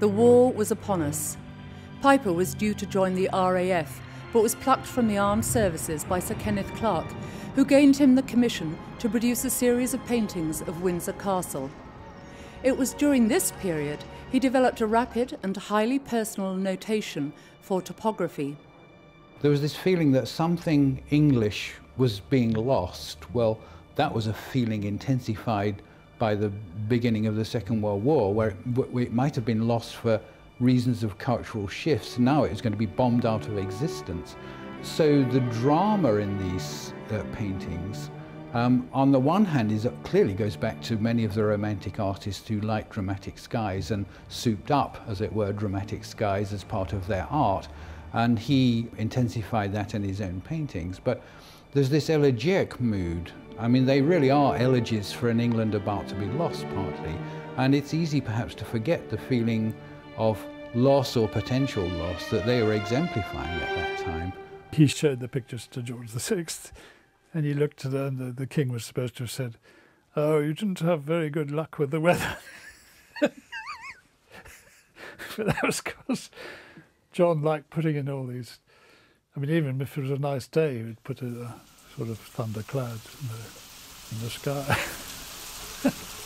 The war was upon us. Piper was due to join the RAF, but was plucked from the armed services by Sir Kenneth Clark, who gained him the commission to produce a series of paintings of Windsor Castle. It was during this period he developed a rapid and highly personal notation for topography. There was this feeling that something English was being lost. Well, that was a feeling intensified by the beginning of the Second World War, where it, it might have been lost for reasons of cultural shifts. Now it's going to be bombed out of existence. So the drama in these uh, paintings, um, on the one hand, is clearly goes back to many of the romantic artists who liked dramatic skies and souped up, as it were, dramatic skies as part of their art. And he intensified that in his own paintings. But there's this elegiac mood. I mean, they really are elegies for an England about to be lost, partly. And it's easy perhaps to forget the feeling of loss or potential loss that they were exemplifying at that time. He showed the pictures to George VI, and he looked at them, and the, the king was supposed to have said, Oh, you didn't have very good luck with the weather. but that was because John liked putting in all these. I mean, even if it was a nice day, he would put a, a sort of thundercloud in the, in the sky.